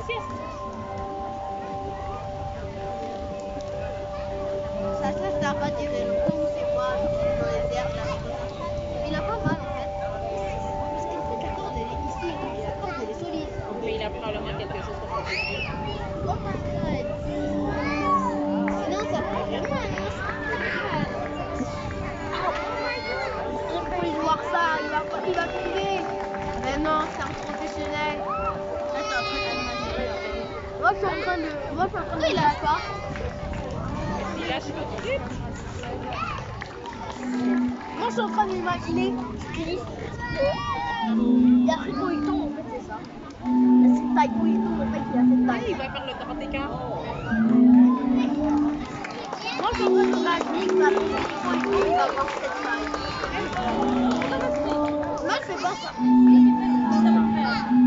Ça, Sa sieste n'a pas c'est moi, dans les herbes, là, Il a pas mal en fait. Parce fait 14 délais ici, il a pas de solide. Mais il a probablement quelque chose pour faire. Oh my god. Sinon, ça prend vraiment hein. Oh my. On peut voir ça, il va, il. Mais non, c'est un professionnel. Moi, je suis en train de. Moi, je suis en train de. il lâche pas Il lâche pas de. Moi, je suis en train d'imaginer. Triste. Il a pris tombe, en fait, c'est ça. C'est taille tombe, en fait, il a fait Oui, taille. il va faire le grand écart. Moi, je suis en train d'imaginer que la quand il tombe, il va avoir cette taille. Moi, je fais pas ça. Il a